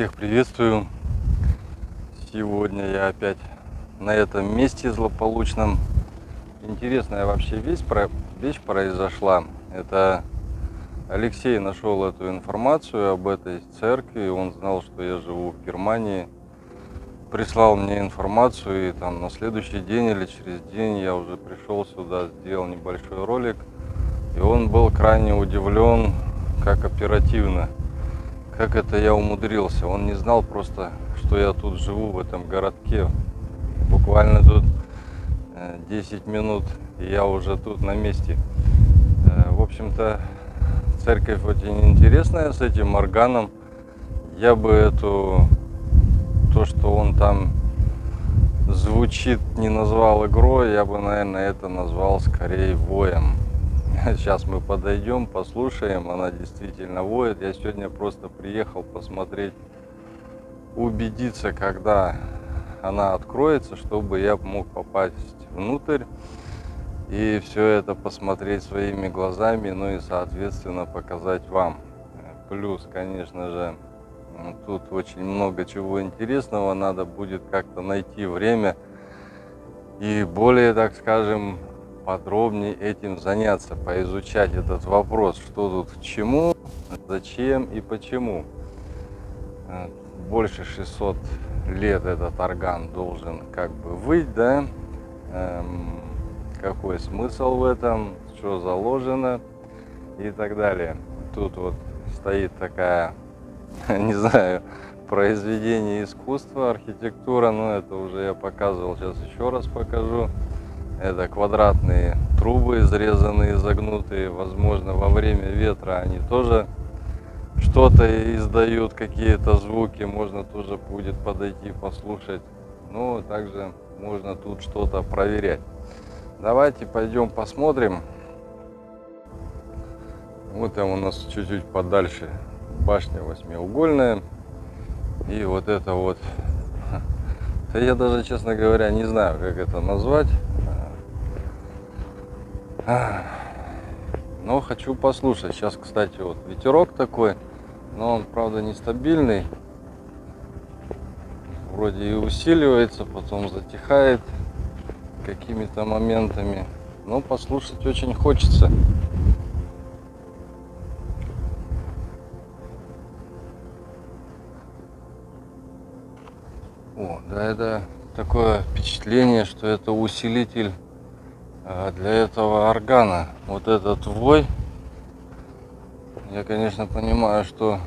всех приветствую. Сегодня я опять на этом месте злополучном. Интересная вообще вещь, вещь произошла. Это Алексей нашел эту информацию об этой церкви. Он знал, что я живу в Германии. Прислал мне информацию, и там на следующий день или через день я уже пришел сюда, сделал небольшой ролик. И он был крайне удивлен, как оперативно как это я умудрился. Он не знал просто, что я тут живу, в этом городке. Буквально тут 10 э, минут, и я уже тут на месте. Э, в общем-то, церковь очень интересная с этим органом. Я бы эту, то, что он там звучит, не назвал игрой, я бы, наверное, это назвал скорее воем. Сейчас мы подойдем, послушаем. Она действительно воет. Я сегодня просто приехал посмотреть, убедиться, когда она откроется, чтобы я мог попасть внутрь и все это посмотреть своими глазами, ну и, соответственно, показать вам. Плюс, конечно же, тут очень много чего интересного. Надо будет как-то найти время и более, так скажем, подробнее этим заняться, поизучать этот вопрос, что тут к чему, зачем и почему. Э, больше 600 лет этот орган должен как бы быть, да? Эм, какой смысл в этом, что заложено и так далее. Тут вот стоит такая, не знаю, произведение искусства, архитектура, но это уже я показывал, сейчас еще раз покажу. Это квадратные трубы, изрезанные, загнутые. Возможно, во время ветра они тоже что-то издают, какие-то звуки. Можно тоже будет подойти, послушать. Ну, также можно тут что-то проверять. Давайте пойдем посмотрим. Вот там у нас чуть-чуть подальше башня восьмиугольная. И вот это вот. Я даже, честно говоря, не знаю, как это назвать. Но хочу послушать. Сейчас, кстати, вот ветерок такой, но он, правда, нестабильный. Вроде и усиливается, потом затихает какими-то моментами. Но послушать очень хочется. О, да, это такое впечатление, что это усилитель для этого органа вот этот вой я конечно понимаю что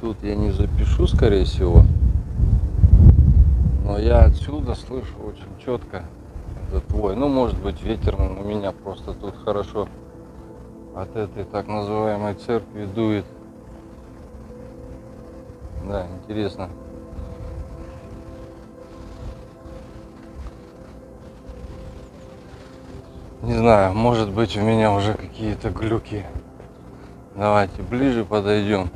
тут я не запишу скорее всего но я отсюда слышу очень четко этот вой. Ну может быть ветер у меня просто тут хорошо от этой так называемой церкви дует. Да интересно Не знаю, может быть у меня уже какие-то глюки. Давайте ближе подойдем.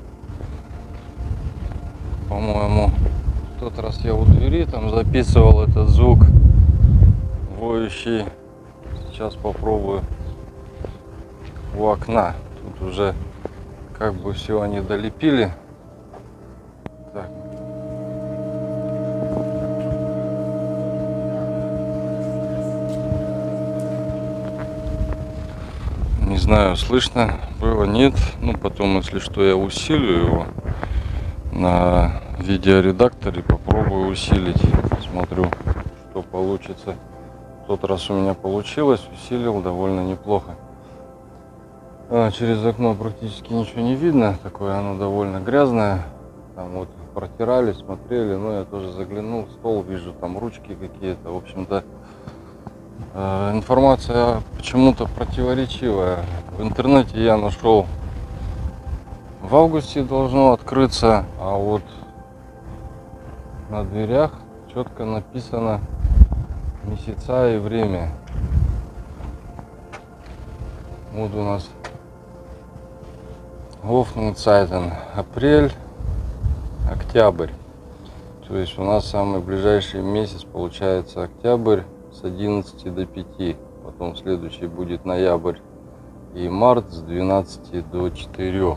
По-моему, в тот раз я у двери там записывал этот звук воющий. Сейчас попробую у окна. Тут уже как бы все они долепили. Знаю, слышно было, нет. Ну, потом, если что, я усилю его на видеоредакторе, попробую усилить. Смотрю, что получится. В тот раз у меня получилось, усилил довольно неплохо. А, через окно практически ничего не видно, такое оно довольно грязное. Там вот протирали, смотрели, но я тоже заглянул стол, вижу там ручки какие-то. В общем-то, информация почему-то противоречивая. В интернете я нашел в августе должно открыться, а вот на дверях четко написано месяца и время. Вот у нас Гофманцайтен, апрель, октябрь. То есть у нас самый ближайший месяц получается октябрь с 11 до 5. Потом следующий будет ноябрь и март с 12 до 4.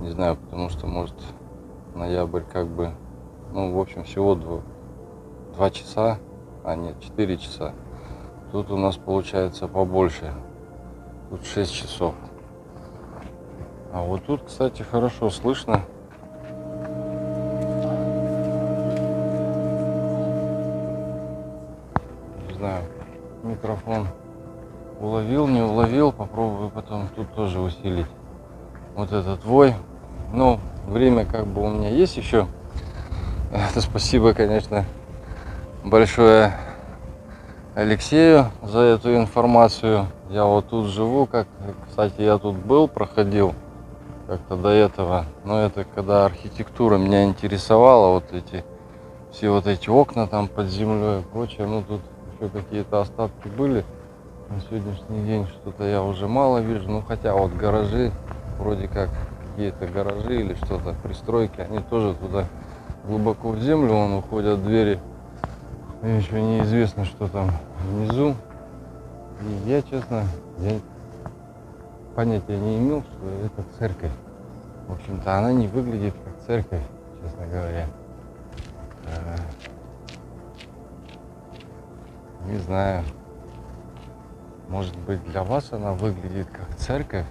Не знаю, потому что, может, ноябрь как бы, ну, в общем, всего два, два часа, а нет, четыре часа. Тут у нас получается побольше. Тут 6 часов. А вот тут, кстати, хорошо слышно. Уловил. Попробую потом тут тоже усилить вот этот вой. Ну, время как бы у меня есть еще. Это спасибо, конечно, большое Алексею за эту информацию. Я вот тут живу, как, кстати, я тут был, проходил как-то до этого. Но это когда архитектура меня интересовала, вот эти все вот эти окна там под землей и прочее. Ну тут еще какие-то остатки были. На сегодняшний день что-то я уже мало вижу. Ну хотя вот гаражи, вроде как какие-то гаражи или что-то, пристройки, они тоже туда глубоко в землю, вон уходят двери. И еще неизвестно, что там внизу. И я, честно, я понятия не имел, что это церковь. В общем-то, она не выглядит как церковь, честно говоря. Э, не знаю. Может быть, для вас она выглядит как церковь?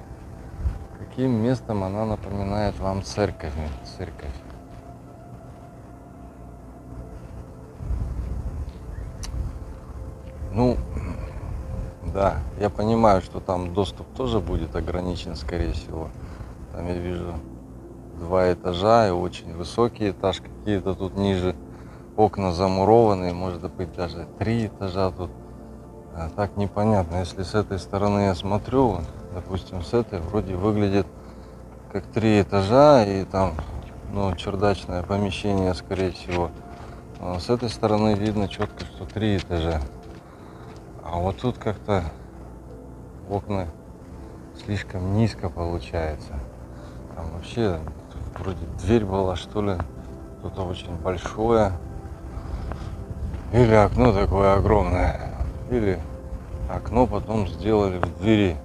Каким местом она напоминает вам церковь? Церковь. Ну, да, я понимаю, что там доступ тоже будет ограничен, скорее всего. Там я вижу два этажа и очень высокий этаж, какие-то тут ниже окна замурованные, может быть даже три этажа тут. А так непонятно, если с этой стороны я смотрю, допустим, с этой вроде выглядит как три этажа и там, ну, чердачное помещение, скорее всего. Но с этой стороны видно четко, что три этажа. А вот тут как-то окна слишком низко получается. Там вообще вроде дверь была, что ли. Что-то очень большое. Или окно такое огромное. Или окно потом сделали в двери.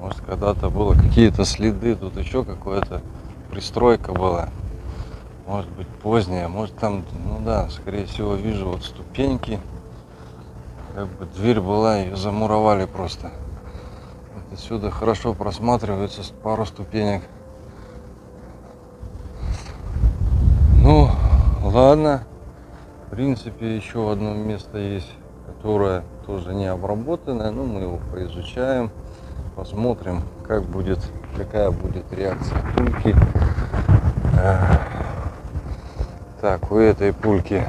Может когда-то было какие-то следы, тут еще какая-то пристройка была. Может быть поздняя, может там, ну да, скорее всего вижу вот ступеньки как бы дверь была, ее замуровали просто. Вот отсюда хорошо просматривается пару ступенек. Ну, ладно. В принципе, еще одно место есть, которое тоже не обработанное. Но мы его поизучаем, посмотрим, как будет, какая будет реакция пульки. Так, у этой пульки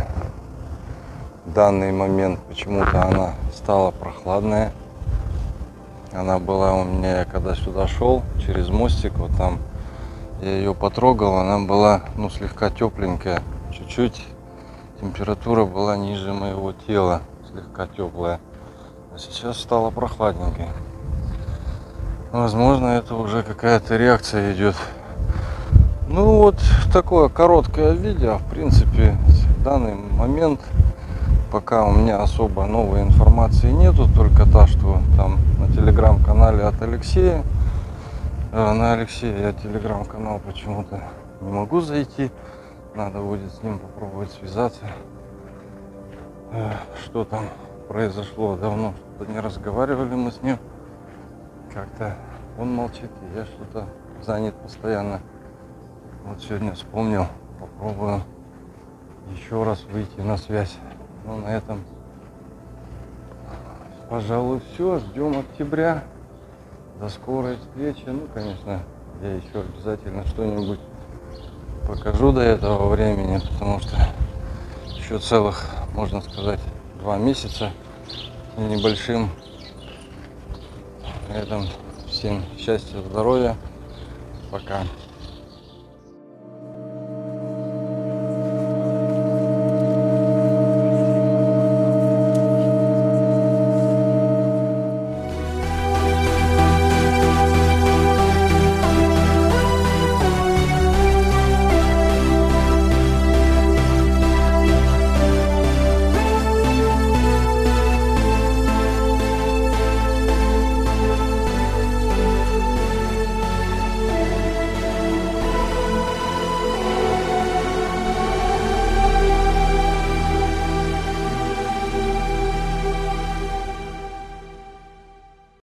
данный момент почему-то она стала прохладная. Она была у меня, я когда сюда шел, через мостик, вот там я ее потрогал, она была, ну, слегка тепленькая, чуть-чуть температура была ниже моего тела, слегка теплая. Сейчас стала прохладненькой. Возможно, это уже какая-то реакция идет. Ну вот такое короткое видео, в принципе, в данный момент пока у меня особо новой информации нету, только та, что там на телеграм-канале от Алексея. Э, на Алексея я телеграм-канал почему-то не могу зайти. Надо будет с ним попробовать связаться. Э, что там произошло? Давно что-то не разговаривали мы с ним. Как-то он молчит, и я что-то занят постоянно. Вот сегодня вспомнил, попробую еще раз выйти на связь. Ну, на этом, пожалуй, все. Ждем октября. До скорой встречи. Ну, конечно, я еще обязательно что-нибудь покажу до этого времени, потому что еще целых, можно сказать, два месяца небольшим. На этом всем счастья, здоровья. Пока.